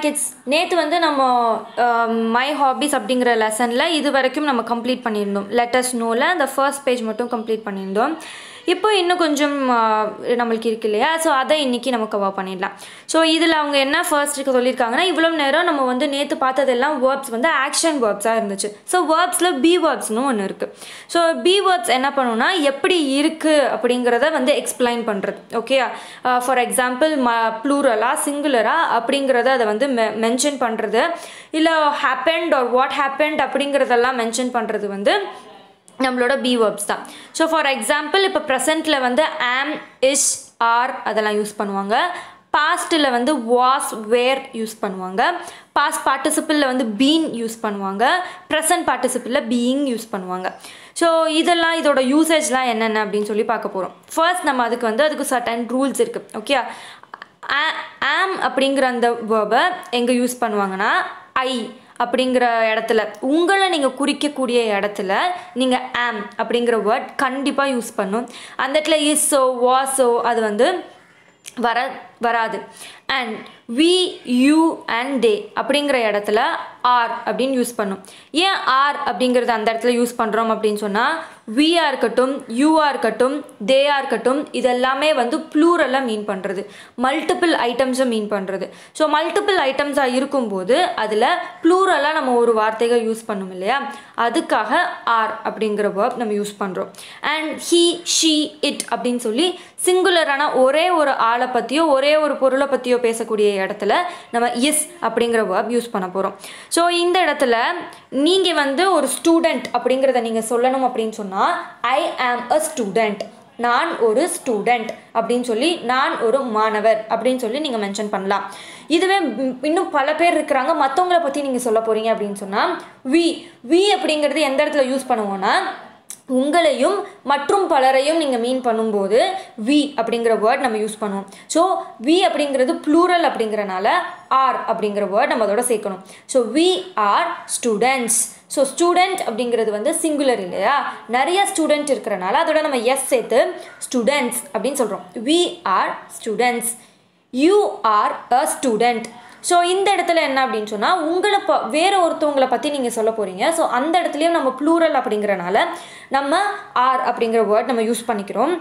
Kids நேற்று வந்து நம்ம um, மை ஹாபிஸ் அப்படிங்கிற லெசனில் இது வரைக்கும் நம்ம கம்ப்ளீட் பண்ணியிருந்தோம். லெட்டர்ஸ் நோவில் அந்த ஃபர்ஸ்ட் பேஜ் மட்டும் கம்ப்ளீட் பண்ணியிருந்தோம். இப்போ இன்னும் கொஞ்சம் நம்மளுக்கு இருக்கு இல்லையா? ஸோ அதை இன்றைக்கி நம்ம கவர் பண்ணிடலாம். ஸோ இதில் அவங்க என்ன ஃபர்ஸ்ட்டுக்கு சொல்லியிருக்காங்கன்னா இவ்வளோ நேரம் நம்ம வந்து நேற்று பார்த்ததெல்லாம் வேர்ப்ஸ் வந்து ஆக்ஷன் வேர்ப்ஸாக இருந்துச்சு. ஸோ வேர்ப்ஸில் பி வேர்ப்ஸ்னு ஒன்று இருக்குது ஸோ பி வேர்ப்ஸ் என்ன பண்ணுன்னா எப்படி இருக்குது அப்படிங்கிறத வந்து எக்ஸ்பிளைன் பண்ணுறது ஓகே ஃபார் எக்ஸாம்பிள் ம ப்ளூரலா சிங்குலரா அப்படிங்கிறத அதை வந்து மெ மென்ஷன் பண்ணுறது இல்லை ஹேப்பண்ட் ஆர் வாட் ஹேப்பண்ட் அப்படிங்கிறதெல்லாம் மென்ஷன் பண்ணுறது வந்து நம்மளோட பி வேர்ப்ஸ் தான். ஸோ ஃபார் எக்ஸாம்பிள் இப்போ ப்ரெசண்ட்டில் வந்து ஆம் இஷ் ஆர் அதெல்லாம் யூஸ் பண்ணுவாங்க. பாஸ்ட்டில் வந்து வாஸ் வேர் யூஸ் பண்ணுவாங்க. பாஸ்ட் பார்ட்டிசிபிளில் வந்து பீன் யூஸ் பண்ணுவாங்க. ப்ரெசன்ட் பார்ட்டிசிபிளில் பீயிங் யூஸ் பண்ணுவாங்க. ஸோ இதெல்லாம் இதோட யூசேஜ்லாம் என்னென்ன அப்படின்னு சொல்லி பார்க்க போகிறோம் ஃபர்ஸ்ட் நம்ம அதுக்கு வந்து அதுக்கு சர்டன் ரூல்ஸ் இருக்குது ஓகே ஆம் அப்படிங்கிற அந்த வேர்பை எங்கே யூஸ் பண்ணுவாங்கன்னா ஐ அப்படிங்கிற இடத்துல உங்களை நீங்கள் குறிக்கக்கூடிய இடத்துல நீங்கள் ஆம் அப்படிங்கிற வேர்ட் கண்டிப்பாக யூஸ் பண்ணும். அந்த இடத்துல இஸ்ஸோ வாஸோ அது வந்து வர வராது. And we you and they அப்படிங்கிற இடத்துல ஆர் அப்படின்னு யூஸ் பண்ணும். ஏன் ஆர் அப்படிங்கிறத அந்த இடத்துல யூஸ் பண்ணுறோம் அப்படின்னு சொன்னால் விஆ இருக்கட்டும் யூஆ இருக்கட்டும் தேயா இருக்கட்டும் இதெல்லாமே வந்து ப்ளூரலாக மீன் பண்ணுறது மல்டிபிள் ஐட்டம்ஸை மீன் பண்ணுறது ஸோ மல்டிபிள் ஐட்டம்ஸாக இருக்கும்போது அதில் ப்ளூரலாக நம்ம ஒரு வார்த்தைகள் யூஸ் பண்ணும் இல்லையா? அதுக்காக ஆர் அப்படிங்கிற வேர்ப் நம்ம யூஸ் பண்ணுறோம் அண்ட் ஹீ ஷீ இட் அப்படின்னு சொல்லி சிங்குலரான ஒரே ஒரு ஆளை பற்றியோ ஒரே ஒரு பொருளை பற்றியோ பேசக்கூடிய இடத்துல நம்ம இஸ் அப்படிங்கிற வேர்ப் யூஸ் பண்ண போகிறோம் ஸோ இந்த இடத்துல நீங்கள் வந்து ஒரு ஸ்டூடெண்ட் அப்படிங்கிறத நீங்கள் சொல்லணும் அப்படின்னு சொன்னால் ஐ ஆம் அ ஸ்டூடெண்ட் நான் ஒரு ஸ்டூடெண்ட் அப்படின்னு சொல்லி நான் ஒரு மாணவர் அப்படின்னு சொல்லி நீங்கள் மென்ஷன் பண்ணலாம். இதுவே இன்னும் பல பேர் இருக்கிறாங்க. மற்றவங்கள பற்றி நீங்கள் சொல்ல போகிறீங்க அப்படின்னு சொன்னால் வி வி அப்படிங்கிறது எந்த இடத்துல யூஸ் பண்ணுவோன்னா உங்களையும் மற்றும் பலரையும் நீங்கள் மீன் பண்ணும்போது வி அப்படிங்கிற வேர்ட் நம்ம யூஸ் பண்ணுவோம். ஸோ வி அப்படிங்கிறது ப்ளூரல் அப்படிங்கிறனால ஆர் அப்படிங்கிற வேர்ட் நம்ம அதோட சேர்க்கணும். So we are students so student அப்படிங்கிறது வந்து சிங்குலர் இல்லையா? நிறைய ஸ்டூடெண்ட் இருக்கிறனால அதோட நம்ம எஸ் சேர்த்து ஸ்டூடெண்ட்ஸ் அப்படின்னு சொல்கிறோம் we are students you are a student so இந்த இடத்துல என்ன அப்படின்னு சொன்னால் உங்களை ப வேறு ஒருத்தவங்களை பற்றி நீங்கள் சொல்ல போகிறீங்க ஸோ அந்த இடத்துலையும் நம்ம ப்ளூரல் அப்படிங்கிறனால நம்ம ஆர் அப்படிங்கிற வேர்ட் நம்ம யூஸ் பண்ணிக்கிறோம்.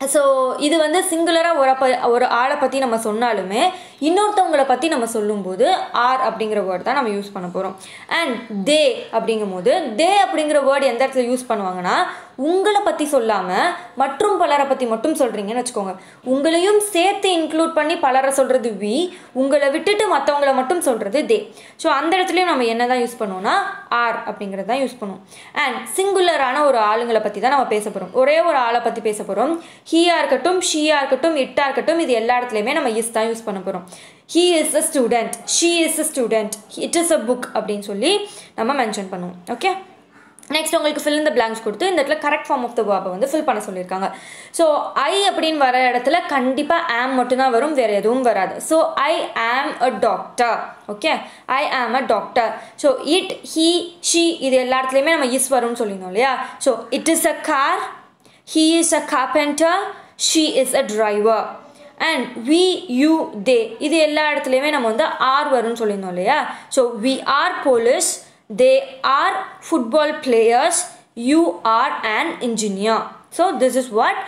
ஸோ இது வந்து சிங்குலராக ஒரு ப ஒரு ஆளை பற்றி நம்ம சொன்னாலுமே இன்னொருத்தவங்களை பற்றி நம்ம சொல்லும்போது ஆர் அப்படிங்கிற வேர்ட் தான் நம்ம யூஸ் பண்ண போகிறோம் அண்ட் தே அப்படிங்கும்போது தே அப்படிங்கிற வேர்டு எந்த இடத்துல யூஸ் பண்ணுவாங்கன்னா உங்களை பற்றி சொல்லாமல் மற்றும் பலரை பற்றி மட்டும் சொல்கிறீங்கன்னு வச்சுக்கோங்க. உங்களையும் சேர்த்து இன்க்ளூட் பண்ணி பலரை சொல்கிறது வி உங்களை விட்டுட்டு மற்றவங்கள மட்டும் சொல்கிறது தே ஸோ அந்த இடத்துலையும் நம்ம என்ன தான் யூஸ் பண்ணுவோம்னா ஆர் அப்படிங்கிறது தான் யூஸ் பண்ணுவோம். அண்ட் சிங்குலரான ஒரு ஆளுங்களை பற்றி தான் நம்ம பேச போகிறோம் ஒரே ஒரு ஆளை பற்றி பேச போகிறோம் ஹீயாக இருக்கட்டும் ஷீயாக இருக்கட்டும் இட்டாக இருக்கட்டும் இது எல்லா இடத்துலையுமே நம்ம இஸ் தான் யூஸ் பண்ண போகிறோம் he is a student she is a student it is a book அப்படின்னு சொல்லி நம்ம மென்ஷன் பண்ணுவோம். ஓகே நெக்ஸ்ட் உங்களுக்கு ஃபில் இந்த பிளாங்க்ஸ் கொடுத்து இந்த இடத்துல கரெக்ட் ஃபார்ம் ஆஃப் த வேர்பை வந்து ஃபில் பண்ண சொல்லியிருக்காங்க. ஸோ ஐ அப்படின்னு வர இடத்துல கண்டிப்பாக ஆம் மட்டும்தான் வரும் வேறு எதுவும் வராது. So I am a doctor okay I am a doctor so it he she இது எல்லா இடத்துலையுமே நம்ம இஸ் வரும்னு சொல்லியிருந்தோம் இல்லையா? So it is a car he is a carpenter she is a driver and we you they இது எல்லா இடத்துலையுமே நம்ம வந்து ஆர் வரும்னு சொல்லியிருந்தோம் இல்லையா? So we are police they are football players you are an engineer so this is what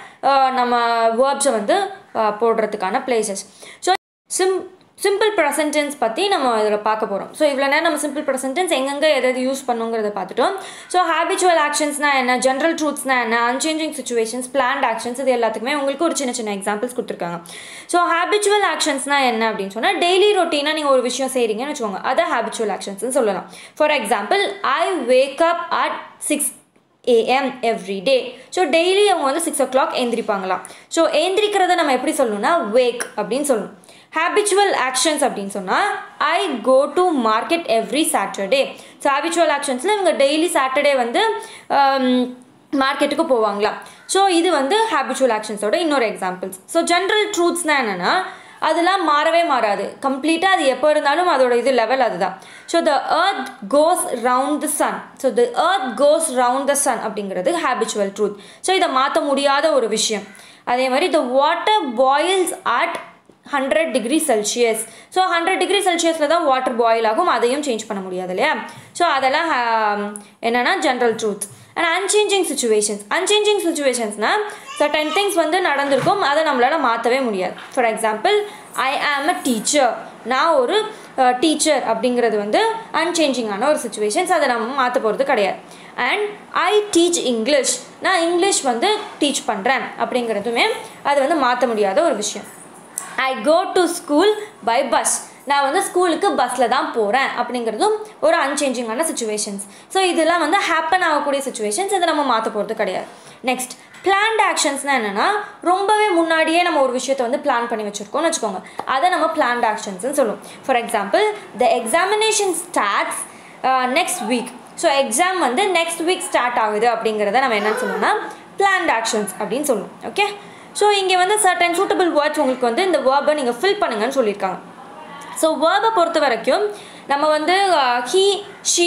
நம்ம வேர்ப்ஸை வந்து uh, போடுறதுக்கான places so sim simple present tense பற்றி நம்ம இதில் பார்க்க போகிறோம் ஸோ இவ்வளோ நேரம் நம்ம சிம்பிள் ப்ரெசன்டென்ஸ் எங்கெங்கே எதாவது யூஸ் பண்ணுங்கிறத பார்த்துட்டோம். ஸோ ஹேபிச்சுவல் ஆக்ஷன்ஸ்னால் என்ன ஜென்ரல் ட்ரூத்ஸ்னால் என்ன அன்சேஞ்சிங் சுச்சுவேஷன்ஸ் பிளான்ட் ஆக்ஷன்ஸ் இது எல்லாத்துக்குமே உங்களுக்கு ஒரு சின்ன சின்ன எக்ஸாம்பிள்ஸ் கொடுத்துருக்காங்க. ஸோ ஹேபிச்சுவல் ஆக்ஷன்ஸ்னால் என்ன அப்படின்னு சொன்னால் டெய்லி ரொட்டீனாக நீங்கள் ஒரு விஷயம் செய்கிறீங்கன்னு வச்சுக்கோங்க. அதை ஹேபிச்சுவல் ஆக்ஷன்ஸ்னு சொல்லலாம். For example I wake up at six AM every day so daily அவங்க வந்து சிக்ஸ் ஓ கிளாக் எந்திரிப்பாங்களாம். ஸோ எந்திரிக்கிறத நம்ம எப்படி சொல்லணும்னா வேக் அப்படின்னு சொல்லணும். ஹேபிச்சுவல் ஆக்ஷன்ஸ் அப்படின்னு சொன்னால் I go to market every Saturday so habitual ஆக்ஷன்ஸில் இவங்க டெய்லி சாட்டர்டே வந்து um, மார்க்கெட்டுக்கு போவாங்களா ஸோ இது வந்து ஹேபிச்சுவல் ஆக்ஷன்ஸோட இன்னொரு எக்ஸாம்பிள்ஸ் ஸோ ஜென்ரல் ட்ரூத்ஸ்னால் என்னென்னா அதெல்லாம் மாறவே மாறாது. கம்ப்ளீட்டாக அது எப்போ இருந்தாலும் அதோட இது லெவல் அதுதான். So the earth goes round the sun so the earth goes round the sun அப்படிங்கிறது ஹேபிச்சுவல் ட்ரூத் ஸோ இதை மாற்ற முடியாத ஒரு விஷயம். அதே மாதிரி the water boils at hundred degree Celsius so hundred degree செல்சியஸில் தான் வாட்டர் பாயில் ஆகும். அதையும் சேஞ்ச் பண்ண முடியாது இல்லையா? ஸோ அதெல்லாம் என்னென்னா general truth and unchanging situations unchanging சுச்சுவேஷன்ஸ்னால் certain things வந்து நடந்திருக்கும். அதை நம்மளால் மாற்றவே முடியாது. For example I am a teacher நான் ஒரு டீச்சர் அப்படிங்கிறது வந்து அன்சேஞ்சிங்கான ஒரு சுச்சுவேஷன்ஸ் அதை நம்ம மாற்ற போகிறது கிடையாது. அண்ட் ஐ டீச் இங்கிலீஷ் நான் இங்கிலீஷ் வந்து டீச் பண்ணுறேன் அப்படிங்கிறதுமே அது வந்து மாற்ற முடியாத ஒரு விஷயம். I go to school by bus நான் வந்து ஸ்கூலுக்கு பஸ்ஸில் தான் போகிறேன் அப்படிங்கிறதும் ஒரு அன்சேஞ்சிங்கான சுச்சுவேஷன்ஸ் ஸோ இதெல்லாம் வந்து ஹேப்பன் ஆகக்கூடிய சுச்சுவேஷன்ஸ் இதை நம்ம மாற்ற போகிறது கிடையாது. நெக்ஸ்ட் பிளான்ட் ஆக்ஷன்ஸ்னால் என்னென்னா ரொம்பவே முன்னாடியே நம்ம ஒரு விஷயத்தை வந்து பிளான் பண்ணி வச்சுருக்கோம்னு வச்சுக்கோங்க. அதை நம்ம பிளான்ட் ஆக்ஷன்ஸ்னு சொல்லுவோம். For example the examination starts next week so exam வந்து நெக்ஸ்ட் வீக் ஸ்டார்ட் ஆகுது அப்படிங்கிறத நம்ம என்ன சொல்லணும்னா பிளான்ட் ஆக்ஷன்ஸ் அப்படின்னு சொல்லுவோம். ஓகே ஸோ இங்கே வந்து சர்டன் சூட்டபிள் வேர்ட்ஸ் உங்களுக்கு வந்து இந்த வேர்பை நீங்கள் ஃபில் பண்ணுங்கன்னு சொல்லியிருக்காங்க. ஸோ வேர்பை பொறுத்த வரைக்கும் நம்ம வந்து ஹீ ஷீ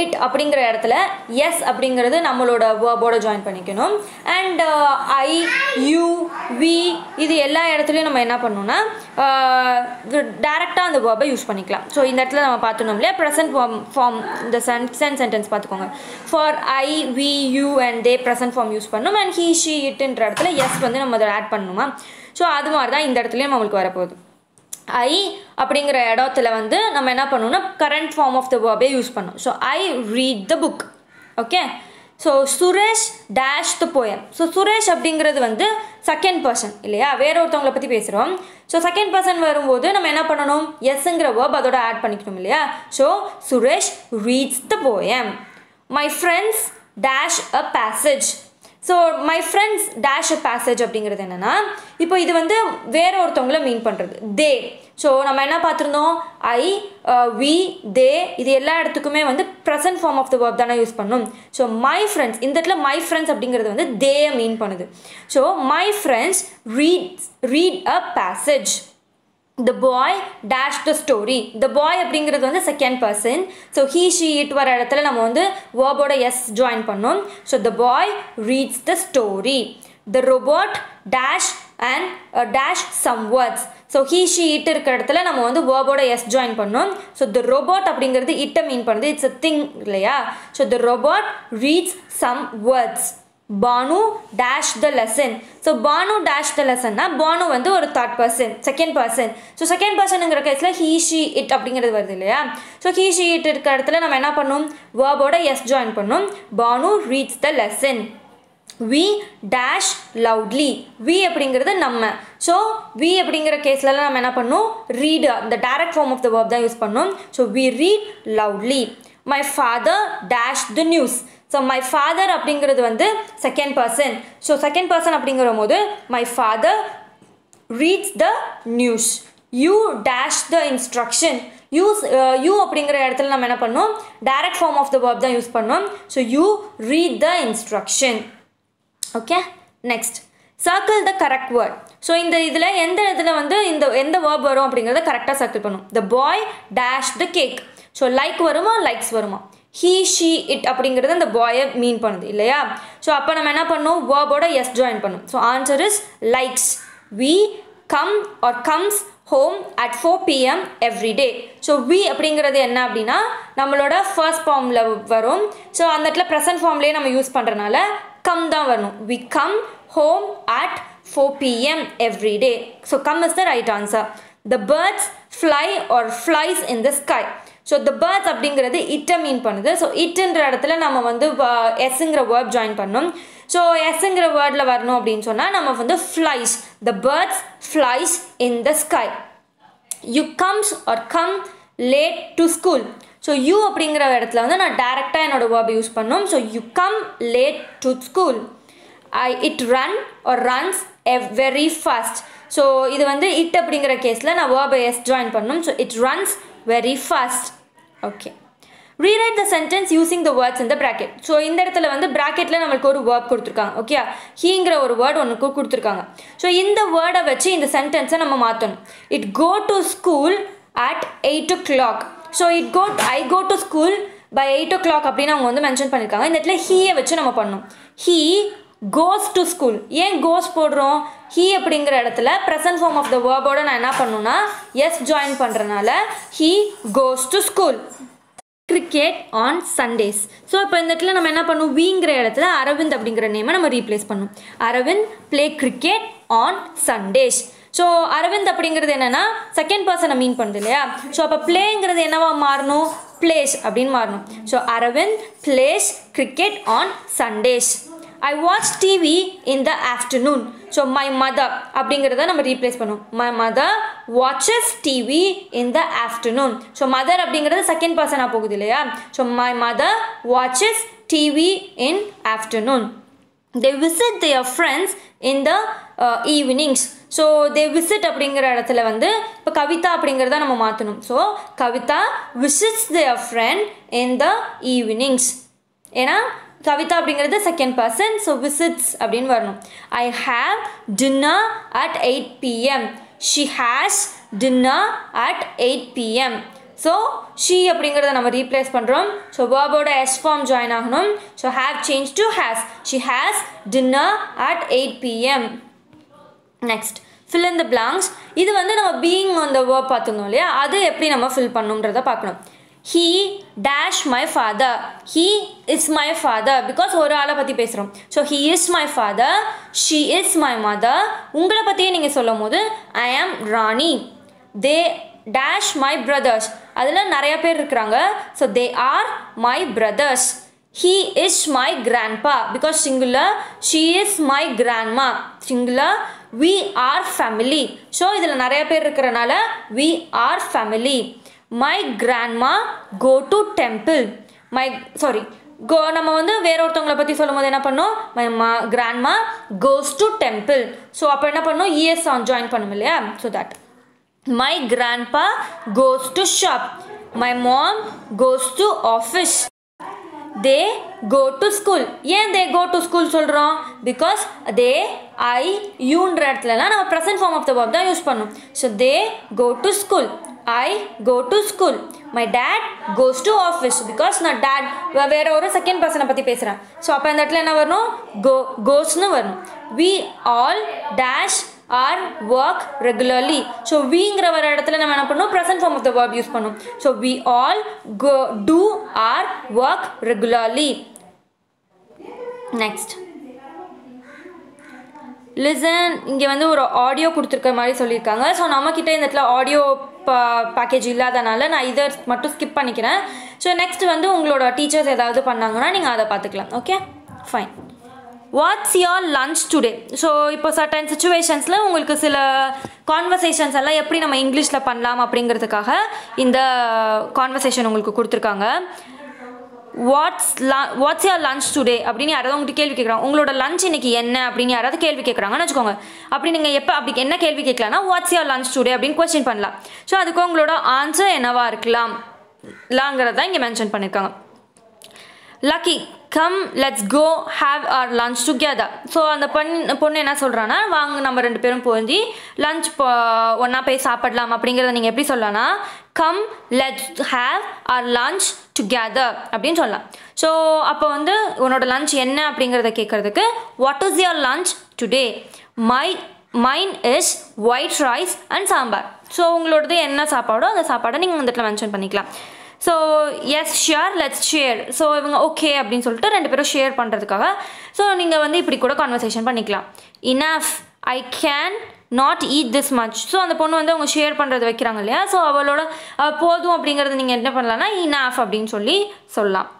இட் அப்படிங்கிற இடத்துல எஸ் அப்படிங்கிறது நம்மளோட வேர்போட ஜாயின் பண்ணிக்கணும். அண்ட் ஐ யூ வி இது எல்லா இடத்துலையும் நம்ம என்ன பண்ணோம்னா டேரெக்டாக அந்த வேர்பை யூஸ் பண்ணிக்கலாம். ஸோ இந்த இடத்துல நம்ம பார்த்துனோம் இல்லையா? ப்ரெசன்ட் ஃபார்ம் ஃபார்ம் இந்த சென் சென் சென்டென்ஸ் பார்த்துக்கோங்க. For I we you and they present form use பண்ணணும் அண்ட் ஹீ ஷீ இட்டுன்ற இடத்துல எஸ் வந்து நம்ம அதை ஆட் பண்ணணுமா? ஸோ அது மாதிரி தான் இந்த இடத்துலையும் நம்மளுக்கு வரப்போகுது. ஐ அப்படிங்கிற இடத்துல வந்து நம்ம என்ன பண்ணணும்னா current form of the verb use பண்ணோம் so I read the book okay so Suresh dash the poem so Suresh அப்படிங்கிறது வந்து செகண்ட் பர்சன் இல்லையா? வேற ஒருத்தவங்களை பற்றி பேசுகிறோம் ஸோ செகண்ட் பர்சன் வரும்போது நம்ம என்ன பண்ணணும்? எஸ்ங்கிற வேர்ப் அதோட ஆட் பண்ணிக்கணும் இல்லையா? So Suresh reads the poem my friends dash a passage so my friends dash a passage அப்படிங்கிறது என்னென்னா இப்போ இது வந்து வேற ஒருத்தவங்கள மீன் பண்ணுறது தே ஸோ நம்ம என்ன பார்த்துருந்தோம்? ஐ வி uh, தே இது எல்லா இடத்துக்குமே வந்து present form of the verb தானே யூஸ் பண்ணணும் ஸோ மை ஃப்ரெண்ட்ஸ் இந்த இடத்துல மை ஃப்ரெண்ட்ஸ் அப்படிங்கிறது வந்து தேயை மீன் பண்ணுது. So my friends read read a passage the boy dash the story the boy அப்படிங்கிறது வந்து second person so he she it வர இடத்துல நம்ம வந்து வேர்போட எஸ் ஜாயின் பண்ணோம். So the boy reads the story the robot dash and dash some words so he she it இருக்கிற இடத்துல நம்ம வந்து வேர்போட எஸ் ஜாயின் பண்ணோம். ஸோ த ரோபோட் அப்படிங்கிறது இட்டை மீன் பண்ணுது. இட்ஸ் அ திங் இல்லையா? So the robot reads some words Bhanu dash the lesson so Bhanu dash the லெசன்னா Banu வந்து ஒரு third person second person so second பர்சனுங்கிற கேஸில் ஹீ ஷி இட் அப்படிங்கிறது வருது இல்லையா? ஸோ ஹீ ஷி இட் இருக்கிற இடத்துல நம்ம என்ன பண்ணும்? வேர்போட எஸ் ஜாயின் பண்ணும். Banu reads the lesson we dash loudly we அப்படிங்கிறது நம்ம. ஸோ வி அப்படிங்கிற கேஸ்லலாம் நம்ம என்ன பண்ணும்? ரீடு இந்த direct form of the verb தான் யூஸ் பண்ணும். So we read loudly my father dash the news so my father அப்படிங்கிறது வந்து second person so second person அப்படிங்கிற போது my father reads the news you dash the instruction use you அப்படிங்கிற இடத்துல நம்ம என்ன பண்ணோம்? Direct form of the verb தான் யூஸ் பண்ணோம். So you read the instruction okay next circle the correct word so இந்த இதில் எந்த இடத்துல வந்து இந்த எந்த வேர்ப் வரும் அப்படிங்கிறத கரெக்டாக சர்க்கிள் பண்ணும். The boy dash the cake so like வருமா? லைக்ஸ் வருமா? ஹீ ஷீ இட் அப்படிங்கிறது அந்த பாயை மீன் பண்ணுது இல்லையா? ஸோ அப்போ நம்ம என்ன பண்ணோம்? வேர்போட எஸ் ஜாயின் பண்ணும். So answer is likes we come or comes home at four PM every day so we அப்படிங்கிறது என்ன அப்படின்னா நம்மளோட ஃபர்ஸ்ட் ஃபார்மில் வரும். ஸோ அந்த இடத்துல ப்ரெசன்ட் ஃபார்ம்லேயே நம்ம யூஸ் பண்ணுறனால கம் தான் வரணும். We come home at four PM every day so come is the right answer the birds fly or flies in the sky so the birds அப்படிங்கிறது இட்டை மீன் பண்ணுது. ஸோ இட்டுன்ற இடத்துல நம்ம வந்து எஸ்ஸுங்கிற வேர்ட் ஜாயின் பண்ணணும் ஸோ எஸ்ஸுங்கிற வேர்டில் வரணும் அப்படின்னு சொன்னால் நம்ம வந்து flies the birds flies in the sky you comes or come late to school so you அப்படிங்கிற இடத்துல வந்து நான் டேரெக்டாக என்னோட வேர்ப் யூஸ் பண்ணோம். So you come late to school I it run or runs a very fast so இது வந்து it அப்படிங்கிற கேஸில் நான் வேர்பை எஸ் ஜாயின் பண்ணணும் so it runs very fast okay rewrite the sentence using the words இந்த bracket so இந்த இடத்துல வந்து ப்ராக்கெட்டில் நம்மளுக்கு ஒரு வேர்ட் கொடுத்துருக்காங்க. ஓகே ஹீங்கிற ஒரு வேர்ட் ஒன்றுக்கு கொடுத்துருக்காங்க. ஸோ இந்த வேர்டை வச்சு இந்த சென்டென்ஸை நம்ம மாற்றணும் it go to school at eight o'clock so it go I go to school by eight o'clock அப்படின்னு அவங்க வந்து மென்ஷன் பண்ணியிருக்காங்க இந்த இடத்துல ஹீயை வச்சு நம்ம பண்ணணும். ஹீ கோஸ் டு ஸ்கூல் ஏன் கோஸ் போடுறோம்? ஹீ அப்படிங்கிற இடத்துல ப்ரெசன்ட் ஃபார்ம் ஆஃப் த வேர்போட நான் என்ன பண்ணுன்னா எஸ் ஜாயின் பண்ணுறனால he goes to school cricket on Sundays so இப்போ இந்த இடத்துல நம்ம என்ன பண்ணுவோம் வீங்கிற இடத்துல அரவிந்த் அப்படிங்கிற நேமை நம்ம ரீப்ளேஸ் பண்ணும். Aravind play cricket on Sundays so Aravind அப்படிங்கிறது என்னென்னா செகண்ட் பர்சனை மீன் பண்ணுது இல்லையா? ஸோ அப்போ பிளேங்கிறது என்னவா மாறணும்? பிளேஸ் அப்படின்னு மாறணும். So Aravind plays cricket on Sundays I watch TV in the afternoon so my mother அப்படிங்கிறத நம்ம ரீப்ளேஸ் பண்ணுவோம். My mother watches TV in the afternoon so mother அப்படிங்கிறது செகண்ட் பர்சனாக போகுது இல்லையா? So my mother watches TV in afternoon they visit their friends in the evenings so they visit அப்படிங்கிற இடத்துல வந்து இப்போ கவிதா அப்படிங்கிறத நம்ம மாற்றணும் so Kavitha visits their friend in the evenings ஏன்னா கவிதா அப்படிங்கிறது செகண்ட் பர்சன் ஸோ விசிட்ஸ் அப்படின்னு வரணும். I have dinner at eight PM she has dinner at eight PM so she அப்படிங்கிறத நம்ம ரீப்ளேஸ் பண்ணுறோம் ஸோ வேர்போட எஸ் ஃபார்ம் ஜாயின் ஆகணும். So have change to has she has dinner at eight PM next fill in the blanks இது வந்து நம்ம being அந்த verb பார்த்துருந்தோம் இல்லையா? அது எப்படி நம்ம ஃபில் பண்ணணுன்றதை பார்க்கணும். He dash my father he is my father because ஒரு ஆளை பற்றி பேசுகிறோம் so he is my father she is my mother உங்களை பற்றியே நீங்கள் சொல்லும் போது I am Rani they dash my brothers அதில் நிறைய பேர் இருக்கிறாங்க. So they are my brothers he is my grandpa because singular she is my grandma singular we are family so இதில் நிறைய பேர் இருக்கிறனால we are family my grandma go to temple my sorry go நம்ம வந்து வேற ஒருத்தவங்களை பற்றி சொல்லும் போது என்ன பண்ணோம்? My ma grandma goes to temple so அப்போ என்ன பண்ணோம்? இஎஸ் ஆன் ஜாயின் பண்ணும் இல்லையா? So that my grandpa goes to shop my mom goes to office they go to school ஏன் தே கோ டு ஸ்கூல் சொல்கிறோம் பிகாஸ் தே ஐ யூன்ற இடத்துலலாம் நம்ம present form of the verb தான் use பண்ணும். So they go to school I go to school my dad goes to office because நான் date வேற ஒரு செகண்ட் பர்சனை பற்றி பேசுகிறேன் ஸோ அப்போ இந்த இடத்துல என்ன வரணும்? கோ கோஸ்னு வரணும். We all dash our work regularly so விங்கிற வர இடத்துல நம்ம என்ன பண்ணணும் present form of the verb use பண்ணணும் so we all go to our work regularly next listen இங்கே வந்து ஒரு ஆடியோ கொடுத்துருக்க மாதிரி சொல்லியிருக்காங்க. ஸோ நம்மக்கிட்ட இந்த இடத்துல ஆடியோ பா பேக்கேஜ் இல்லாதனால நான் இதை மட்டும் ஸ்கிப் பண்ணிக்கிறேன். ஸோ நெக்ஸ்ட் வந்து உங்களோட டீச்சர்ஸ் ஏதாவது பண்ணாங்கன்னா நீங்கள் அதை பார்த்துக்கலாம். Okay fine what's your lunch today so இப்போ சர்டன் சுச்சுவேஷன்ஸில் உங்களுக்கு சில கான்வர்சேஷன்ஸ் எல்லாம் எப்படி நம்ம இங்கிலீஷில் பண்ணலாம் அப்படிங்கிறதுக்காக இந்த கான்வர்சேஷன் உங்களுக்கு கொடுத்துருக்காங்க. What's what's your lunch today அப்படின்னு யாராவது உங்கள்கிட்ட கேள்வி கேட்குறாங்க. உங்களோட லஞ்ச் இன்னைக்கு என்ன அப்படின்னு யாராவது கேள்வி கேட்குறாங்கன்னு வச்சுக்கோங்க. அப்படி நீங்கள் எப்போ அப்படி என்ன கேள்வி கேட்கலாம்னா வாட்ஸ் யார் லன்ச் டுடே அப்படின்னு கொஸ்டின் பண்ணலாம். ஸோ அதுக்கு உங்களோட ஆன்சர் என்னவாக இருக்கலாம்? லாங்கிறத தான் இங்கே மென்ஷன் பண்ணியிருக்காங்க Lucky come let's go have our lunch together so அந்த பொண்ணு பொண்ணு என்ன சொல்கிறான்னா வாங்க நம்ம ரெண்டு பேரும் போய் லஞ்ச் ஒன்றா போய் சாப்பிடலாம். அப்படிங்கிறத நீங்கள் எப்படி சொல்லலாம்னா come let's have our lunch together அப்படின்னு சொல்லலாம். ஸோ அப்போ வந்து உன்னோட லஞ்ச் என்ன அப்படிங்கிறத கேட்குறதுக்கு what is your lunch today my mine is white rice and sambar so உங்களோடது என்ன சாப்பாடோ அந்த சாப்பாடை நீங்கள் வந்துட்டு இடத்துல மென்ஷன் பண்ணிக்கலாம். So yes sure let's share so இவங்க ஓகே அப்படின்னு சொல்லிட்டு ரெண்டு பேரும் ஷேர் பண்ணுறதுக்காக ஸோ நீங்கள் வந்து இப்படி கூட கான்வர்சேஷன் பண்ணிக்கலாம். Enough I can not eat this much so அந்த பொண்ணு வந்து அவங்க ஷேர் பண்ணுறது வைக்கிறாங்க இல்லையா? ஸோ அவளோட போதும் அப்படிங்கிறது நீங்கள் என்ன பண்ணலாம்னா இனாஃப் அப்படின்னு சொல்லி சொல்லலாம்.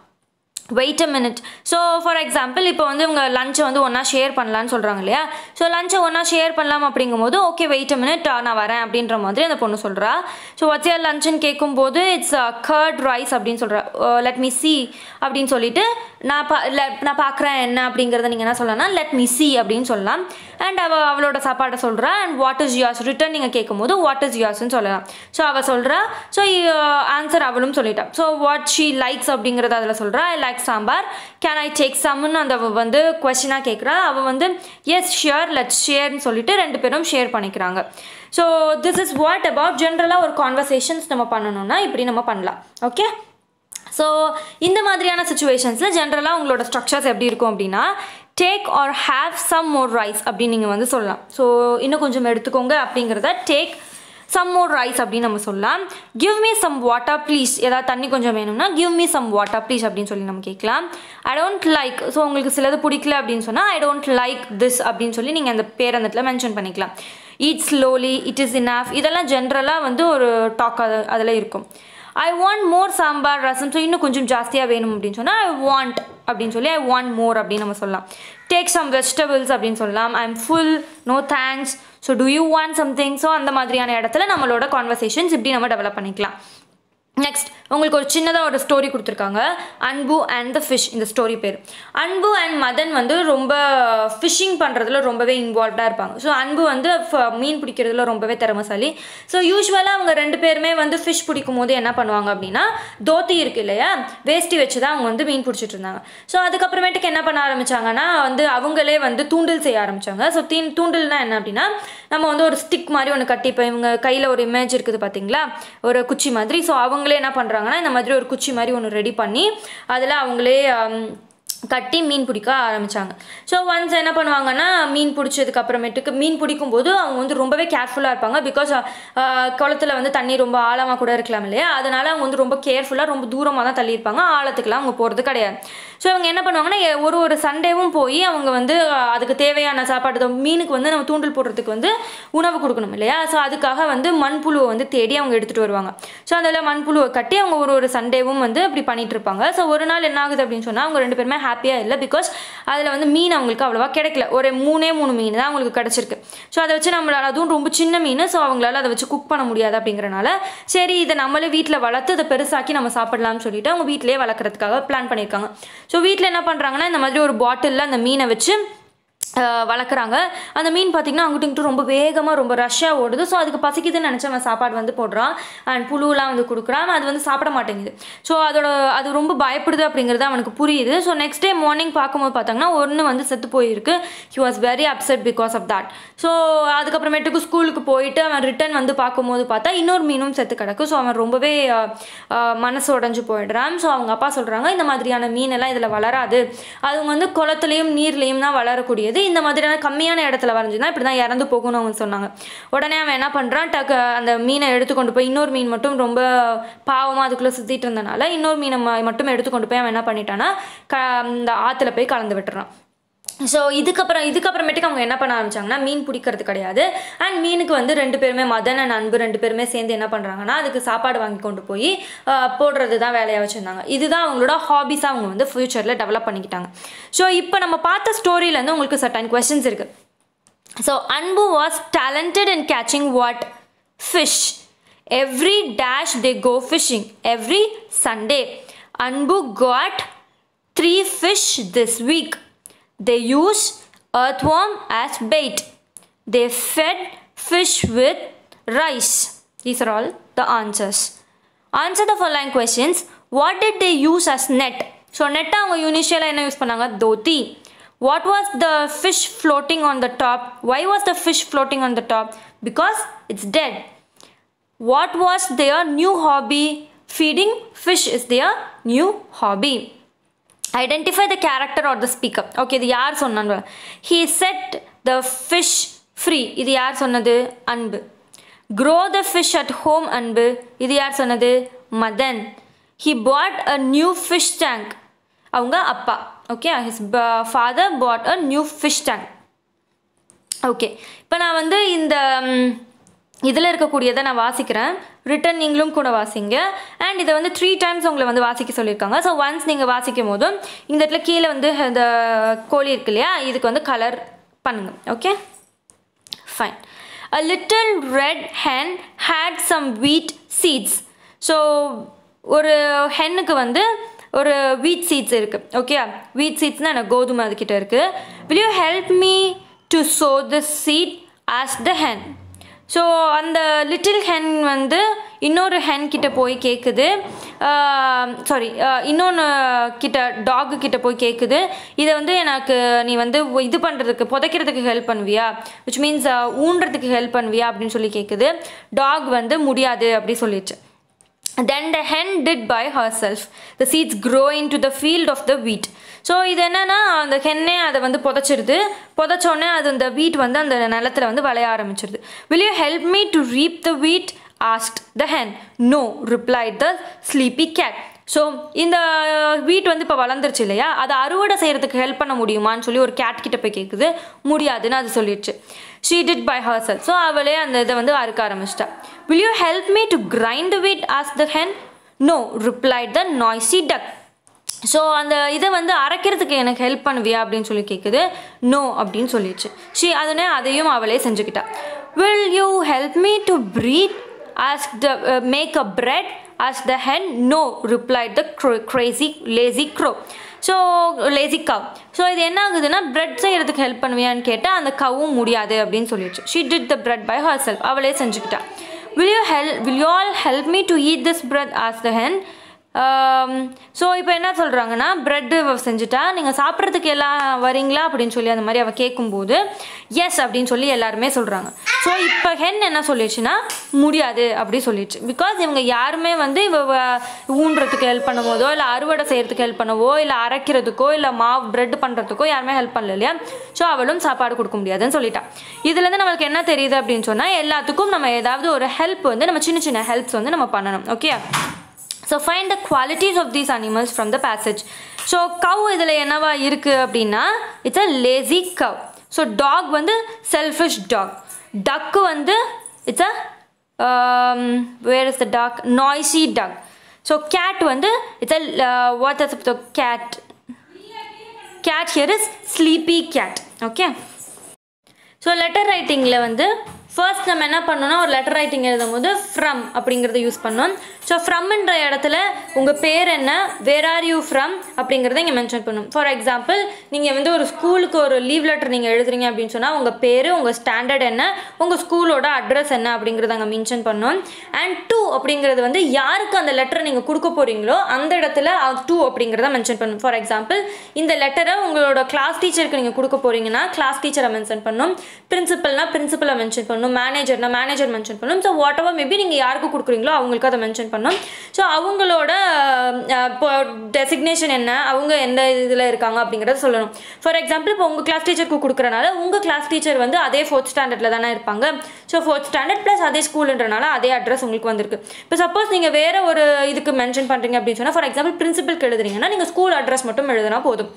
Wait a minute so for example இப்போ வந்து இவங்க லஞ்சை வந்து ஒன்றா ஷேர் பண்ணலான்னு சொல்கிறாங்க இல்லையா? ஸோ லஞ்சை ஒன்றா ஷேர் பண்ணலாம் அப்படிங்கும்போது ஓகே வெயிட் அ மினிட் நான் வரேன் அப்படின்ற மாதிரி அந்த பொண்ணு சொல்கிறா ஸோ வாட்ஸ் ஏர் லஞ்சுன்னு கேட்கும்போது இட்ஸ் கர்ட் ரைஸ் அப்படின்னு சொல்கிறா லெட் மீ சி அப்படின்னு சொல்லிட்டு நான் பா let- நான் பார்க்குறேன் என்ன அப்படிங்கிறத நீங்கள் என்ன சொல்லலாம் லெட் மீ சி அப்படின்னு சொல்லலாம். அண்ட் அவள் அவளோட சாப்பாடை சொல்கிறா and what is yours written நீங்கள் கேட்கும்போது வாட் இஸ் yours-னு சொல்லலாம். ஸோ அவள் சொல்கிறா ஸோ ஆன்சர் uh, அவளும் சொல்லிட்டா. ஸோ வாட் ஷீ லைக்ஸ் அப்படிங்கிறத அதில் சொல்கிறா like like sambar. Can I take சம்னு அந்த வந்து கொஷினாக கேட்குறா அவள் வந்து எஸ் ஷியர் லெட் ஷேர்னு சொல்லிட்டு ரெண்டு பேரும் ஷேர் பண்ணிக்கிறாங்க. So this is what about ஜென்ரலாக ஒரு கான்வர்சேஷன்ஸ் நம்ம பண்ணணும்னா இப்படி நம்ம பண்ணலாம். ஓகே ஸோ இந்த மாதிரியான சுச்சுவேஷன்ஸில் ஜென்ரலாக உங்களோட ஸ்ட்ரக்சர்ஸ் எப்படி இருக்கும் அப்படின்னா take or have some more rice அப்படின்னு நீங்கள் வந்து சொல்லலாம். ஸோ இன்னும் கொஞ்சம் எடுத்துக்கோங்க அப்படிங்கிறத டேக் சம் மோர் ரைஸ் அப்படின்னு நம்ம சொல்லலாம். Give me some water please ஏதாவது தண்ணி கொஞ்சம் வேணும்னா give me some water please அப்படின்னு சொல்லி நம்ம கேட்கலாம். ஐ டோன்ட் லைக் ஸோ உங்களுக்கு சிலது பிடிக்கல அப்படின்னு சொன்னால் ஐ டோன்ட் லைக் திஸ் அப்படின்னு சொல்லி நீங்கள் அந்த பேர் அந்த இடத்துல மென்ஷன் பண்ணிக்கலாம். Eat slowly it is enough இதெல்லாம் ஜென்ரலாக வந்து ஒரு டாக் அது அதில் இருக்கும். I want more sambar rasam so இன்னும் கொஞ்சம் ஜாஸ்தியாக வேணும் அப்படின்னு சொன்னால் ஐ வாண்ட் அப்படின்னு சொல்லி ஐ வாண்ட் மோர் அப்படின்னு நம்ம சொல்லலாம். டேக் சம் வெஜிடபிள்ஸ் அப்படின்னு சொல்லலாம். I am full no thanks so do you want something so அந்த மாதிரியான இடத்துல நம்மளோட கான்வர்சேஷன்ஸ் இப்படி நம்ம டெவலப் பண்ணிக்கலாம். நெக்ஸ்ட் உங்களுக்கு ஒரு சின்னதாக ஒரு ஸ்டோரி கொடுத்துருக்காங்க. அன்பு அண்ட் த ஃபிஷ் இந்த ஸ்டோரி பேர். அன்பு அண்ட் மதன் வந்து ரொம்ப ஃபிஷ்ஷிங் பண்ணுறதுல ரொம்பவே இன்வால்வ்டாக இருப்பாங்க. ஸோ அன்பு வந்து ஃப- மீன் பிடிக்கிறதுல ரொம்பவே திறமசாலி. ஸோ யூஸ்வலாக அவங்க ரெண்டு பேருமே வந்து ஃபிஷ் பிடிக்கும் போது என்ன பண்ணுவாங்க அப்படின்னா தோத்தி இருக்கு இல்லையா? வேஷ்டி வச்சு தான் அவங்க வந்து மீன் பிடிச்சிட்டு இருந்தாங்க. ஸோ அதுக்கப்புறமேட்டுக்கு என்ன பண்ண ஆரம்பிச்சாங்கன்னா வந்து அவங்களே வந்து தூண்டில் செய்ய ஆரம்பித்தாங்க ஸோ தீன் தூண்டில்னா என்ன அப்படின்னா நம்ம வந்து ஒரு ஸ்டிக் மாதிரி ஒன்று கட்டி இப்போ இவங்க கையில் ஒரு இமேஜ் இருக்குது பார்த்தீங்களா ஒரு குச்சி மாதிரி. ஸோ அவங்க அவங்களே என்ன பண்ணுறாங்கன்னா இந்த மாதிரி ஒரு குச்சி மாதிரி ஒன்று ரெடி பண்ணி அதில் அவங்களே கட்டி மீன் பிடிக்க ஆரம்பித்தாங்க ஸோ ஒன்ஸ் என்ன பண்ணுவாங்கன்னா மீன் பிடிச்சதுக்கு அப்புறமேட்டுக்கு மீன் பிடிக்கும் போது அவங்க வந்து ரொம்பவே கேர்ஃபுல்லாக இருப்பாங்க. பிகாஸ் குளத்துல வந்து தண்ணி ரொம்ப ஆழமாக கூட இருக்கலாம் இல்லையா? அதனால் அவங்க வந்து ரொம்ப கேர்ஃபுல்லாக ரொம்ப தூரமாக தான் தள்ளியிருப்பாங்க. ஆழத்துக்குலாம் அவங்க போகிறது கிடையாது. ஸோ அவங்க என்ன பண்ணுவாங்கன்னா ஒரு ஒரு சண்டேவும் போய் அவங்க வந்து அதுக்கு தேவையான சாப்பாடு மீனுக்கு வந்து நம்ம தூண்டில் போடுறதுக்கு வந்து உணவு கொடுக்கணும் இல்லையா? ஸோ அதுக்காக வந்து மண்புழுவை வந்து தேடி அவங்க எடுத்துகிட்டு வருவாங்க. ஸோ அதில் மண்புழுவை கட்டி அவங்க ஒரு ஒரு சண்டேவும் வந்து அப்படி பண்ணிகிட்டு இருப்பாங்க. ஸோ ஒரு நாள் என்ன ஆகுது அப்படின்னு சொன்னால் அவங்க ரெண்டு பேருமே ஹாப்பியாக இல்லை பிகாஸ் அதில் வந்து மீன் அவங்களுக்கு அவ்வளோவா கிடைக்கல. ஒரு மூணே மூணு மீன் தான் அவங்களுக்கு கிடச்சிருக்கு. ஸோ அதை வச்சு நம்மளால் அதுவும் ரொம்ப சின்ன மீன் ஸோ அவங்களால அதை வச்சு குக் பண்ண முடியாது அப்படிங்கிறனால சரி இதை நம்மளே வீட்டில் வளர்த்து அதை பெருசாக்கி நம்ம சாப்பிடலாம்னு சொல்லிட்டு அவங்க வீட்டிலேயே வளர்க்குறதுக்காக பிளான் பண்ணியிருக்காங்க. ஸோ ஸோ வீட்டில் என்ன பண்ணுறாங்கன்னா இந்த மாதிரி ஒரு பாட்டிலில் அந்த மீனை வச்சு வளர்க்குறாங்க. அந்த மீன் பார்த்திங்கன்னா அங்கிட்டு இங்கிட்டு ரொம்ப வேகமாக ரொம்ப ரஷ்ஷாக ஓடுது. ஸோ அதுக்கு பசிக்குதுன்னு நினச்சி அவன் சாப்பாடு வந்து போடுறான். அண்ட் புழுலாம் வந்து கொடுக்குறான். அது வந்து சாப்பிட மாட்டேங்குது. ஸோ அதோட அது ரொம்ப பயப்படுது அப்படிங்கிறது அவனுக்கு புரியுது. ஸோ நெக்ஸ்ட் டே மார்னிங் பார்க்கும்போது பார்த்தாங்கன்னா ஒன்று வந்து செத்து போயிருக்கு. He was very upset because of that so அதுக்கப்புறமேட்டுக்கு ஸ்கூலுக்கு போயிட்டு அவன் ரிட்டர்ன் வந்து பார்க்கும்போது பார்த்தா இன்னொரு மீனும் செத்து கிடக்கு. ஸோ அவன் ரொம்பவே மனசு உடஞ்சு போயிடுறான். ஸோ அவங்க அப்பா சொல்கிறாங்க இந்த மாதிரியான மீனெல்லாம் இதில் வளராது. அவங்க வந்து குளத்துலையும் நீர்லேயும் தான் வளரக்கூடியது. இந்த மாதிரியான கம்மியான இடத்துல வரைஞ்சிருந்தா இப்படி தான் இறந்து போகணும் அவங்க சொன்னாங்க. உடனே அவன் என்ன பண்ணுறான் டக்கு அந்த மீனை எடுத்து கொண்டு போய் இன்னொரு மீன் மட்டும் ரொம்ப பாவமாக அதுக்குள்ளே சுற்றிட்டு இருந்தனால இன்னொரு மீனை ம- மட்டும் எடுத்து கொண்டு போய் அவன் என்ன பண்ணிட்டான்னா க இந்த ஆற்றுல போய் கலந்து விட்டுறான். ஸோ இதுக்கப்புறம் இதுக்கப்புறமேட்டுக்கு அவங்க என்ன பண்ண ஆரம்பிச்சாங்கன்னா மீன் பிடிக்கிறது கிடையாது. அண்ட் மீனுக்கு வந்து ரெண்டு பேருமே மதன் அண்ட் அன்பு ரெண்டு பேருமே சேர்ந்து என்ன பண்ணுறாங்கன்னா அதுக்கு சாப்பாடு வாங்கி கொண்டு போய் போடுறது தான் வேலையாக வச்சுருந்தாங்க. இதுதான் அவங்களோட ஹாபிஸாக அவங்க வந்து ஃப்யூச்சரில் டெவலப் பண்ணிக்கிட்டாங்க. ஸோ இப்போ நம்ம பார்த்த ஸ்டோரியிலேருந்து உங்களுக்கு சர்டன் கொஸ்டின்ஸ் இருக்குது so Anbu was talented in catching what fish every dash they go fishing every Sunday Anbu caught three fish this week they used earthworm as bait they fed fish with rice these are all the answers answer the following questions what did they use as net so நெட்டை அவங்க யூனிஷியலாக என்ன use பண்ணாங்க dhoti what was the fish floating on the top why was the fish floating on the top because it's dead what was their new hobby feeding fish is their new hobby Identify the character or the speaker okay இது யார் சொன்னாங்க he set the fish free இது யார் சொன்னது? Anbu. Grow the fish at home Anbu. இது யார் சொன்னது? Madan. He bought a new fish tank அவங்க அப்பா. Okay his father bought a new fish tank okay இப்போ நான் வந்து இந்த இதில் இருக்கக்கூடியதை நான் வாசிக்கிறேன். ரிட்டன் நீங்களும் கூட வாசிங்க. அண்ட் இதை வந்து த்ரீ டைம்ஸ் உங்களை வந்து வாசிக்க சொல்லியிருக்காங்க. ஸோ ஒன்ஸ் நீங்கள் வாசிக்கும் போதும் இந்த இடத்துல கீழே வந்து இந்த கோழி இருக்கு இல்லையா இதுக்கு வந்து கலர் பண்ணுங்க. Okay fine a little red hen had some wheat seeds so ஒரு ஹென்னுக்கு வந்து ஒரு வீட் சீட்ஸ் இருக்குது ஓகே வீட் சீட்ஸ்னால் எனக்கு கோதுமை அதுக்கிட்ட இருக்குது will you help me to sow the seed as the hen so அந்த லிட்டில் ஹென் வந்து இன்னொரு ஹென் கிட்ட போய் கேட்குது சாரி இன்னொன்று கிட்ட டாகு கிட்ட போய் கேட்குது இதை வந்து எனக்கு நீ வந்து இது பண்ணுறதுக்கு புதைக்கிறதுக்கு ஹெல்ப் பண்ணுவியா? விச் மீன்ஸ் ஊன்றதுக்கு ஹெல்ப் பண்ணுவியா? அப்படின்னு சொல்லி கேட்குது டாக் வந்து முடியாது அப்படி சொல்லிடுச்சு then the hen did by herself the seeds grow into the field of the wheat so இது என்னென்னா அந்த ஹென்னே அதை வந்து புதைச்சிருது. புதைச்சோடனே அது அந்த வீட் வந்து அந்த நிலத்துல வந்து விளைய ஆரம்பிச்சிருது. Will you help me to reap the wheat asked the hen no replied the sleepy cat so இந்த வீட் வந்து இப்போ வளர்ந்துருச்சு இல்லையா? அதை அறுவடை செய்கிறதுக்கு ஹெல்ப் பண்ண முடியுமான்னு சொல்லி ஒரு கேட் கிட்ட போய் கேட்குது முடியாதுன்னு அது சொல்லிடுச்சு. She did by herself so அவளே அந்த இதை வந்து அறுக்க ஆரம்பிச்சிட்டா. Will you help me to grind wheat as the hen no replied the noisy duck so அந்த இதை வந்து அரைக்கிறதுக்கு எனக்கு ஹெல்ப் பண்ணுவியா அப்படின்னு சொல்லி கேட்குது நோ அப்படின்னு சொல்லிடுச்சு. ஷி அதனே அதையும் அவளே செஞ்சுக்கிட்டா. Will you help me to breed as the make a bread as the hen no replied the crazy lazy crow so lazy cow so இது என்ன ஆகுதுன்னா பிரெட் செய்கிறதுக்கு ஹெல்ப் பண்ணுவியான்னு கேட்டால் அந்த கவ்வும் முடியாது அப்படின்னு சொல்லிடுச்சு. She did the bread by herself அவளே செஞ்சுக்கிட்டா. Will you help will you all help me to eat this bread as the hen Um, so இப்போ என்ன சொல்கிறாங்கன்னா ப்ரெட்டு செஞ்சுட்டா நீங்கள் சாப்பிட்றதுக்கு எல்லாம் வரீங்களா? அப்படின்னு சொல்லி அந்த மாதிரி அவள் கேட்கும்போது எஸ் அப்படின்னு சொல்லி எல்லாருமே சொல்கிறாங்க ஸோ இப்போ ஹென் என்ன சொல்லிடுச்சுன்னா முடியாது அப்படி சொல்லிடுச்சு. பிகாஸ் இவங்க யாருமே வந்து இவ ஊன்றதுக்கு ஹெல்ப் பண்ணும் இல்லை அறுவடை செய்கிறதுக்கு ஹெல்ப் பண்ணவோ இல்லை அரைக்கிறதுக்கோ இல்லை மாவு ப்ரெட் பண்ணுறதுக்கோ யாருமே ஹெல்ப் பண்ணல இல்லையா? ஸோ அவளும் சாப்பாடு கொடுக்க முடியாதுன்னு சொல்லிட்டான் இதுலேருந்து நம்மளுக்கு என்ன தெரியுது அப்படின்னு சொன்னால் எல்லாத்துக்கும் நம்ம ஏதாவது ஒரு ஹெல்ப் வந்து நம்ம சின்ன சின்ன ஹெல்ப்ஸ் வந்து நம்ம பண்ணணும். Okay so find the qualities of these animals from the passage so cow இதில் என்னவா இருக்குது அப்படின்னா it's a lazy cow so dog வந்து செல்ஃபிஷ் டாக் டக்கு வந்து it's a where is the dog noisy dog so cat வந்து it's a what is the cat cat here is sleepy cat okay so letter ரைட்டிங்கில் வந்து first நம்ம என்ன பண்ணோம்னா ஒரு letter writing எழுதும் போது ஃப்ரம் அப்படிங்கிறத யூஸ் பண்ணோம் ஸோ ஃப்ரம்ன்ற இடத்துல உங்கள் பேர் என்ன? வேர் ஆர் யூ ஃப்ரம் அப்படிங்கிறத இங்கே மென்ஷன் பண்ணணும். ஃபார் எக்ஸாம்பிள் நீங்கள் வந்து ஒரு ஸ்கூலுக்கு ஒரு லீவ் லெட்டர் நீங்கள் எழுதுறீங்க அப்படின்னு சொன்னால் உங்கள் பேர் உங்கள் ஸ்டாண்டர்ட் என்ன? உங்கள் ஸ்கூலோட அட்ரஸ் என்ன? அப்படிங்கிறத அங்கே மென்ஷன் பண்ணோம் அண்ட் டூ அப்படிங்கிறது வந்து யாருக்கு அந்த லெட்டரை நீங்கள் கொடுக்க போகிறீங்களோ அந்த இடத்துல டூ அப்படிங்கிறத மென்ஷன் பண்ணும் ஃபார் எக்ஸாம்பிள் இந்த லெட்டரை உங்களோட கிளாஸ் டீச்சருக்கு நீங்கள் கொடுக்க போகிறீங்கன்னா கிளாஸ் டீச்சரை மென்ஷன் பண்ணும் பிரின்சிபல்னால் பிரின்சிபலை மென்ஷன் பண்ணணும் மேனேஜர்னா மேனேஜர் மென்ஷன் பண்ணணும். ஸோ வாட் எவர் மேபி நீங்கள் யாருக்கு கொடுக்குறீங்களோ அவங்களுக்கு அதை மென்ஷன் பண்ணணும். ஸோ அவங்களோட இப்போ டெசிக்னேஷன் என்ன அவங்க எந்த இதில் இருக்காங்க அப்படிங்கிறத சொல்லணும். ஃபார் எக்ஸாம்பிள் இப்போ உங்கள் கிளாஸ் டீச்சருக்கு கொடுக்குறனால உங்கள் கிளாஸ் டீச்சர் வந்து அதே ஃபோர்த் ஸ்டாண்டர்டில் தானே இருப்பாங்க. ஸோ ஃபோர்த் ஸ்டாண்டர்ட் ப்ளஸ் அதே ஸ்கூலுன்றனால அதே அட்ரஸ் உங்களுக்கு வந்திருக்கு. இப்போ சப்போஸ் நீங்கள் வேறு ஒரு இதுக்கு மென்ஷன் பண்ணுறீங்க அப்படின்னு சொன்னால் ஃபார் எக்ஸாம்பிள் பிரின்சிபல்க்கு எழுதுறீங்கன்னா நீங்கள் ஸ்கூல் அட்ரஸ் மட்டும் எழுதுனா போதும்.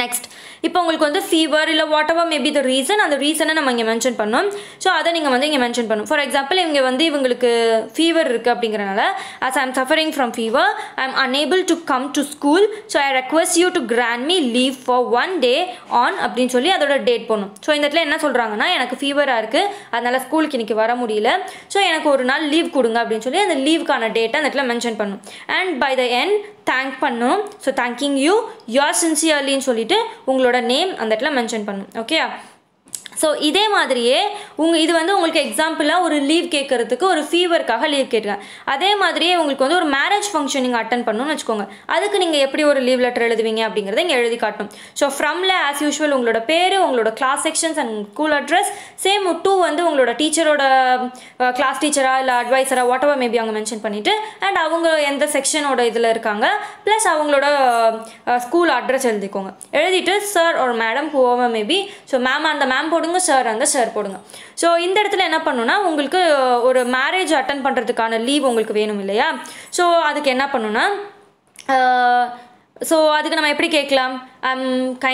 நெக்ஸ்ட் இப்போ உங்களுக்கு வந்து ஃபீவர் இல்லை whatever maybe the reason அந்த ரீசனை நம்ம இங்கே மென்ஷன் பண்ணோம். ஸோ அதை நீங்கள் வந்து இங்கே மென்ஷன் பண்ணணும். ஃபார் எக்ஸாம்பிள் இவங்க வந்து இவங்களுக்கு ஃபீவர் இருக்குது அப்படிங்கிறனால as I am suffering from fever I am unable to come to school so I request you to grant me leave for one day on அப்படின்னு சொல்லி அதோட டேட் போகணும் ஸோ இந்த இடத்துல என்ன சொல்கிறாங்கன்னா எனக்கு ஃபீவராக இருக்குது அதனால் ஸ்கூலுக்கு இன்னைக்கு வர முடியல. ஸோ எனக்கு ஒரு நாள் லீவ் கொடுங்க அப்படின்னு சொல்லி அந்த லீவுக்கான டேட்டை அந்த இடத்துல மென்ஷன் பண்ணும் and by the end thank பண்ணணும் ஸோ தேங்கிங் யூ யோர் சின்சியர்லின்னு சொல்லிட்டு உங்களோட நேம் அந்த இடத்துல மென்ஷன் பண்ணணும் ஓகே ஸோ இதே மாதிரியே உங்கள் இது வந்து உங்களுக்கு எக்ஸாம்பிளாக ஒரு லீவ் கேட்கறதுக்கு ஒரு ஃபீவருக்காக லீவ் கேட்டிருக்கேன் அதே மாதிரியே உங்களுக்கு வந்து ஒரு மேரேஜ் ஃபங்க்ஷன் நீங்கள் அட்டன் பண்ணணும்னு வச்சுக்கோங்க. அதுக்கு நீங்கள் எப்படி ஒரு லீவ் லெட்டர் எழுதுவீங்க அப்படிங்கிறத இங்கே எழுதி காட்டணும். ஸோ ஃப்ரம்ல ஆஸ் யூஷுவல் உங்களோட பேர் உங்களோட class sections and school address same too வந்து உங்களோட டீச்சரோட கிளாஸ் டீச்சராக இல்லை அட்வைசரா வாட் எவர் மேபி அவங்க மென்ஷன் பண்ணிவிட்டு அண்ட் அவங்க எந்த செக்ஷனோட இதில் இருக்காங்க ப்ளஸ் அவங்களோட ஸ்கூல் அட்ரஸ் எழுதிக்கோங்க. எழுதிட்டு சார் ஒரு madam whoever maybe so ma'am அந்த மேம் போடுங்க சார் அந்த சார் போடுங்க. ஸோ இந்த இடத்துல என்ன பண்ணுன்னா உங்களுக்கு ஒரு மேரேஜ் அட்டன் பண்ணுறதுக்கான லீவ் உங்களுக்கு வேணும் இல்லையா? ஸோ அதுக்கு என்ன பண்ணுன்னா ஸோ அதுக்கு நம்ம எப்படி கேட்கலாம்? I'm guy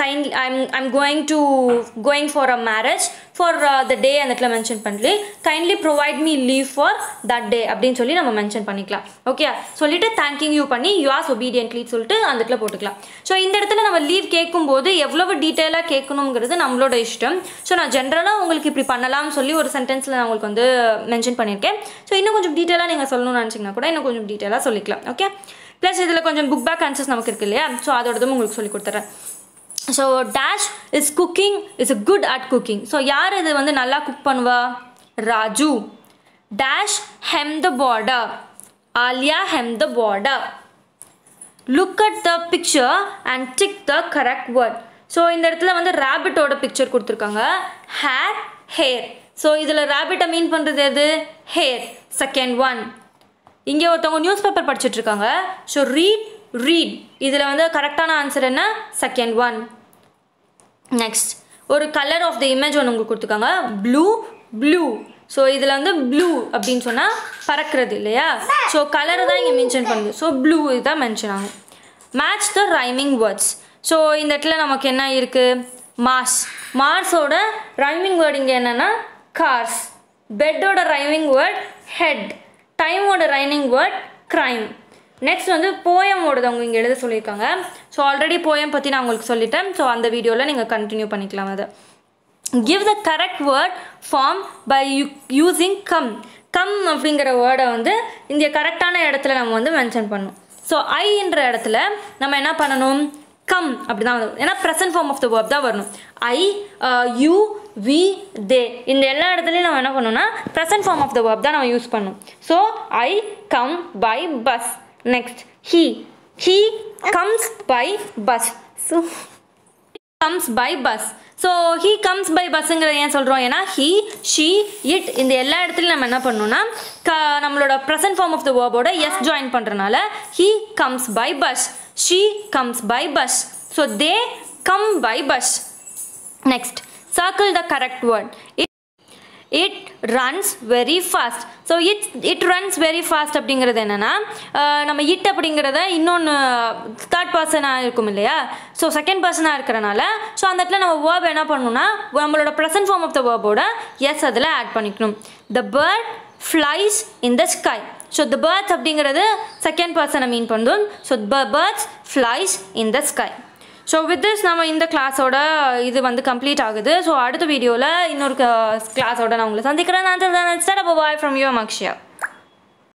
kind I'm I'm going to going for a marriage for the day அந்த இடத்துல மென்ஷன் பண்ணி kindly provide me leave for that day அப்படின்னு சொல்லி நம்ம மென்ஷன் பண்ணிக்கலாம். ஓகே சொல்லிட்டு தேங்க்யூ யூ பண்ணி யூ ஆஸ் ஒபீடியன்ட்லி சொல்லிட்டு அந்த இடத்துல போட்டுக்கலாம். ஸோ இந்த இடத்துல நம்ம லீவ் கேட்கும்போது எவ்வளவு டீட்டெயிலாக கேட்கணுங்கிறது நம்மளோட இஷ்டம். ஸோ நான் ஜென்ரலாக உங்களுக்கு இப்படி பண்ணலாம்னு சொல்லி ஒரு சென்டென்ஸில் நான் உங்களுக்கு வந்து மென்ஷன் பண்ணியிருக்கேன். ஸோ இன்னும் கொஞ்சம் டீட்டெயிலாக நீங்கள் சொல்லணும்னு நினச்சிங்கன்னா கூட இன்னும் கொஞ்சம் டீட்டெயிலாக சொல்லிக்கலாம். ஓகே ப்ளஸ் இதில் கொஞ்சம் புக் பேக் ஆன்சர்ஸ் நமக்கு இருக்கு இல்லையா? ஸோ அதோடதும் உங்களுக்கு சொல்லி கொடுத்துட்றேன் so dash is cooking is good at cooking so யார் இது வந்து நல்லா குக் பண்ணுவா? Raju. Dash hem the border Alia hem the border look at the picture and tick the correct word so இந்த இடத்துல வந்து ரேபிட்டோட பிக்சர் கொடுத்துருக்காங்க. ஹேர் ஹேர் ஸோ இதில் ரேபிட்டை மீன் பண்ணுறது எது? ஹேர் செகண்ட் ஒன் இங்கே ஒருத்தவங்க நியூஸ் பேப்பர் படிச்சுட்ருக்காங்க ஸோ ரீட் ரீட் இதில் வந்து கரெக்டான ஆன்சர் என்ன? செகண்ட் ஒன் நெக்ஸ்ட் ஒரு கலர் ஆஃப் த இமேஜ் ஒன்று உங்களுக்கு கொடுத்துருக்காங்க. ப்ளூ ப்ளூ ஸோ இதில் வந்து ப்ளூ அப்படின்னு சொன்னால் பறக்கிறது இல்லையா? ஸோ கலர் தான் இங்கே மென்ஷன் பண்ணுது. ஸோ ப்ளூ இதுதான் மென்ஷன் ஆகும் match the rhyming words so இந்த இடத்துல நமக்கு என்ன இருக்குது மார்ஸ் மார்ஸோட ரைமிங் வேர்டு இங்கே என்னென்னா கார்ஸ் பெட்டோட ரைமிங் வேர்ட் ஹெட் டைமோட ரைமிங் வேர்ட் க்ரைம் நெக்ஸ்ட் வந்து போயமோடது அவங்க இங்கே எழுத சொல்லியிருக்காங்க. ஸோ ஆல்ரெடி போயம் பற்றி நான் உங்களுக்கு சொல்லிட்டேன். ஸோ அந்த வீடியோவில் நீங்கள் கண்டினியூ பண்ணிக்கலாம் அதை. Give the correct word form by you using come come அப்படிங்கிற வேர்டை வந்து இந்த கரெக்டான இடத்துல நம்ம வந்து மென்ஷன் பண்ணணும். ஸோ ஐன்ற இடத்துல நம்ம என்ன பண்ணணும்? கம் அப்படி தான் வரும். ஏன்னா present form of the verb தான் வரணும். ஐ யூ வி தே இந்த எல்லா இடத்துலையும் நம்ம என்ன பண்ணணும்னா present form of the verb தான் நம்ம யூஸ் பண்ணணும். So I come by bus next he he comes by bus so comes by bus so he comes by பஸ்ஸுங்கிறத ஏன் சொல்கிறோம் ஏன்னா ஹீ ஷீ இட் இந்த எல்லா இடத்துலையும் நம்ம என்ன பண்ணணும்னா க நம்மளோட ப்ரெசன்ட் ஃபார்ம் ஆஃப் த வேர்போட எஸ் ஜாயின் பண்ணுறனால he comes by bus she comes by bus so they come by bus next circle the correct word it runs very fast so it it runs very fast அப்படிங்கிறது என்னென்னா நம்ம it அப்படிங்கிறத இன்னொன்று third பர்சனாக இருக்கும் இல்லையா? So second பர்சனாக இருக்கிறனால ஸோ அந்த இடத்துல நம்ம வேர்ப் என்ன பண்ணணும்னா நம்மளோட ப்ரெசன்ட் ஃபார்ம் ஆஃப் த வேர்போட எஸ் அதில் ஆட் பண்ணிக்கணும். The bird flies in the sky so the birds அப்படிங்கிறது செகண்ட் பர்சனை மீன் பண்ணும். So birds flies in the sky so with this நம்ம இந்த கிளாஸோட இது வந்து கம்ப்ளீட் ஆகுது. ஸோ அடுத்த வீடியோவில் இன்னொரு uh, கிளாஸோட நான் உங்களை சந்திக்கிறேன். நான் பாய் ஃப்ரம் யூ மக்ஷியா